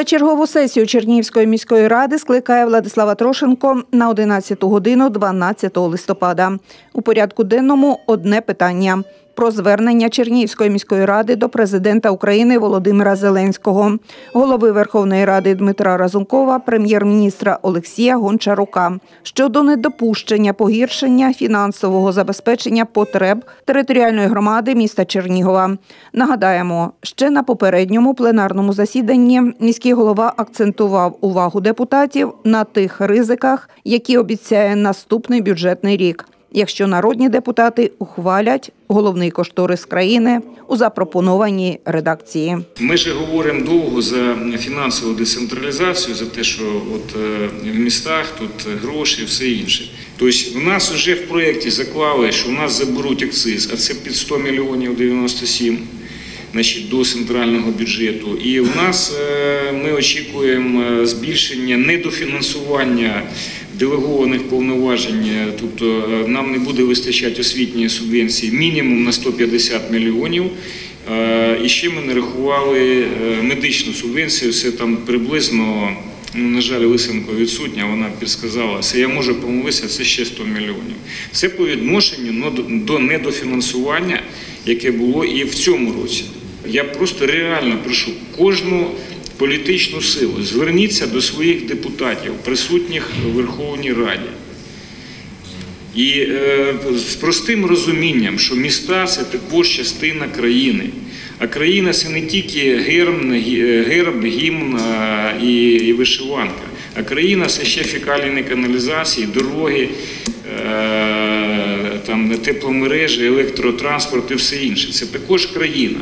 Позачергову сесію Чернігівської міської ради скликає Владислава Трошенко на 11 годину 12 листопада. У порядку денному одне питання про звернення Чернігівської міської ради до президента України Володимира Зеленського, голови Верховної Ради Дмитра Разумкова, прем'єр-міністра Олексія Гончарука щодо недопущення погіршення фінансового забезпечення потреб територіальної громади міста Чернігова. Нагадаємо, ще на попередньому пленарному засіданні міський голова акцентував увагу депутатів на тих ризиках, які обіцяє наступний бюджетний рік. Якщо народні депутати ухвалять головний кошторис країни у запропонованій редакції. Ми ж говоримо довго за фінансову децентралізацію, за те, що от е, в містах тут гроші, все інше. Тобто, в нас вже в проєкті заклали, що в нас заберуть акциз, а це під 100 мільйонів 97 значить, до центрального бюджету. І в нас е, ми очікуємо е, збільшення недофінансування делегованих повноважень, тобто нам не буде вистачати освітньої субвенції мінімум на 150 мільйонів. Е, І ще ми не рахували е, медичну субвенцію, це там приблизно, ну, на жаль, Лисенко відсутня, вона підсказала, це я можу помилитися, це ще 100 мільйонів. Це по відношенню до недофінансування, яке було і в цьому році. Я просто реально прошу кожну політичну силу, зверніться до своїх депутатів, присутніх у Верховній Раді. І е, з простим розумінням, що міста це також частина країни. А країна це не тільки герб, герб гімн і, і вишиванка. А країна це ще фекальні каналізації, дороги, е, там, тепломережі, електротранспорт і все інше. Це також країна.